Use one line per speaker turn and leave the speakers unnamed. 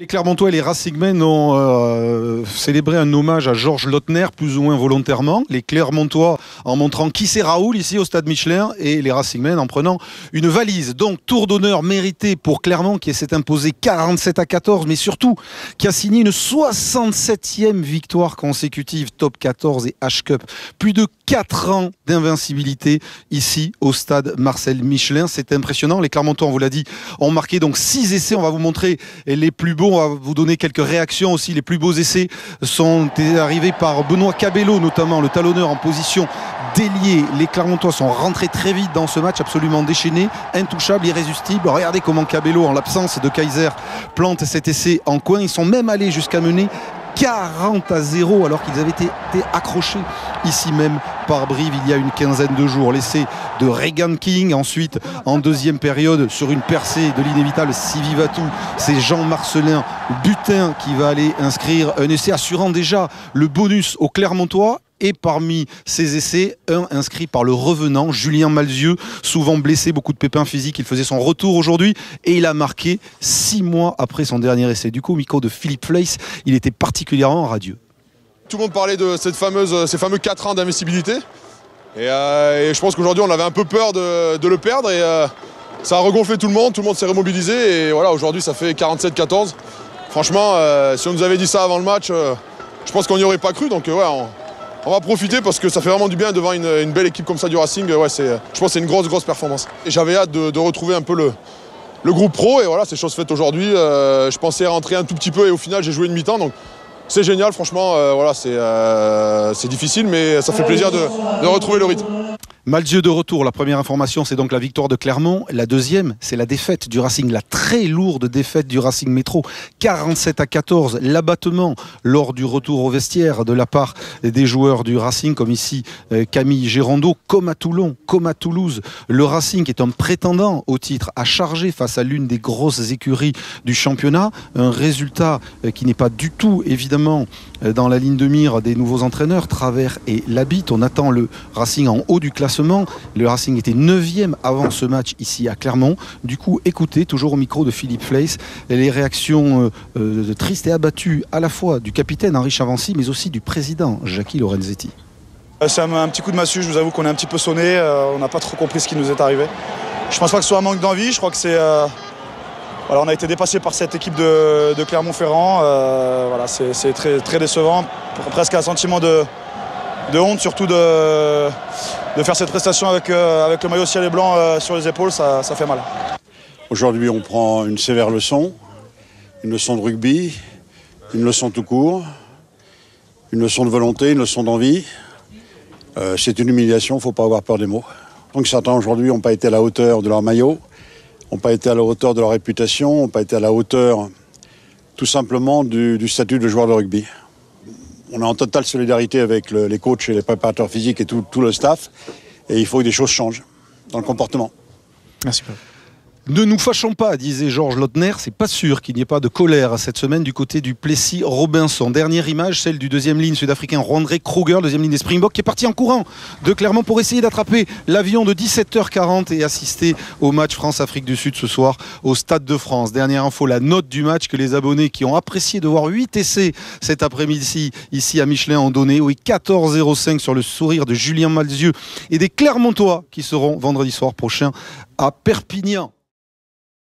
Les Clermontois et les Racingmen ont euh, célébré un hommage à Georges Lautner, plus ou moins volontairement. Les Clermontois en montrant qui c'est Raoul ici au stade Michelin et les Racingmen en prenant une valise. Donc tour d'honneur mérité pour Clermont qui s'est imposé 47 à 14, mais surtout qui a signé une 67e victoire consécutive top 14 et H-Cup. Plus de 4 ans d'invincibilité ici au stade Marcel Michelin. C'est impressionnant. Les Clermontois, on vous l'a dit, ont marqué donc 6 essais. On va vous montrer les plus beaux on va vous donner quelques réactions aussi. Les plus beaux essais sont arrivés par Benoît Cabello, notamment le talonneur en position déliée. Les Clermontois sont rentrés très vite dans ce match, absolument déchaîné, intouchable, irrésistible. Regardez comment Cabello, en l'absence de Kaiser, plante cet essai en coin. Ils sont même allés jusqu'à mener 40 à 0 alors qu'ils avaient été, accrochés ici même par Brive il y a une quinzaine de jours. L'essai de Regan King, ensuite en deuxième période sur une percée de l'inévitable Sivivatou, c'est Jean Marcelin Butin qui va aller inscrire un essai assurant déjà le bonus au Clermontois et parmi ces essais, un inscrit par le revenant Julien Malzieux, souvent blessé, beaucoup de pépins physiques. Il faisait son retour aujourd'hui et il a marqué six mois après son dernier essai. Du coup, au micro de Philippe Fleiss, il était particulièrement radieux.
Tout le monde parlait de cette fameuse, ces fameux 4 ans d'investibilité. Euh, et, je pense qu'aujourd'hui, on avait un peu peur de, le perdre. Et euh, ça a regonflé tout le monde, tout le monde s'est remobilisé. Et voilà, aujourd'hui, ça fait 47-14. Franchement, euh, si on nous avait dit ça avant le match, je pense qu'on n'y aurait pas cru. Donc, ouais, on va profiter parce que ça fait vraiment du bien devant une, belle équipe comme ça du Racing. Ouais, je pense que c'est une grosse, grosse performance. Et j'avais hâte de, retrouver un peu le, groupe pro. Et voilà, c'est chose faite aujourd'hui. Euh, je pensais rentrer un tout petit peu et au final, j'ai joué une mi-temps. C'est génial, franchement. Euh, voilà, euh, c'est difficile, mais ça fait plaisir de, de retrouver le rythme.
Malzieu de retour. La première information, c'est donc la victoire de Clermont. La deuxième, c'est la défaite du Racing, la très lourde défaite du Racing Métro. 47 à 14, l'abattement lors du retour au vestiaire de la part des joueurs du Racing, comme ici euh, Camille Gérondeau, comme à Toulon, comme à Toulouse. Le Racing est un prétendant au titre, à charger face à l'une des grosses écuries du championnat. Un résultat euh, qui n'est pas du tout, évidemment, euh, dans la ligne de mire des nouveaux entraîneurs, Travers et Labitte. On attend le Racing en haut du classement le Racing était 9e avant ce match ici à Clermont. Du coup, écoutez, toujours au micro de Philippe Fleiss, les réactions euh, euh, tristes et abattues à la fois du capitaine Henri Chavancy, mais aussi du président Jackie Lorenzetti.
Euh, c'est un, petit coup de massue, je vous avoue qu'on est un petit peu sonné, on n'a pas trop compris ce qui nous est arrivé. Je pense pas que ce soit un manque d'envie, je crois que c'est... Voilà, on a été dépassé par cette équipe de, Clermont-Ferrand. voilà, c'est très, très décevant. Presque un sentiment de, de honte, surtout de, faire cette prestation avec, euh, avec le maillot ciel et blanc euh, sur les épaules, ça, fait mal.
Aujourd'hui, on prend une sévère leçon, une leçon de rugby, une leçon tout court, une leçon de volonté, une leçon d'envie. Euh, c'est une humiliation, il ne faut pas avoir peur des mots. Donc certains aujourd'hui n'ont pas été à la hauteur de leur maillot, n'ont pas été à la hauteur de leur réputation, n'ont pas été à la hauteur tout simplement du statut de joueur de rugby on est en totale solidarité avec les coachs et les préparateurs physiques et tout, le staff. Et il faut que des choses changent dans le comportement.
Merci. Ne nous fâchons pas, disait Georges Lautner. C'est pas sûr qu'il n'y ait pas de colère cette semaine du côté du Plessis Robinson. Dernière image, celle du deuxième ligne sud-africain Rondré Kruger, deuxième ligne des Springboks, qui est parti en courant de Clermont pour essayer d'attraper l'avion de 17h40 et assister au match France-Afrique du Sud ce soir au Stade de France. Dernière info, la note du match que les abonnés qui ont apprécié de voir 8 essais cet après-midi ici à Michelin ont donné. Oui, 14-05 sur le sourire de Julien Malzieux et des Clermontois qui seront vendredi soir prochain à Perpignan.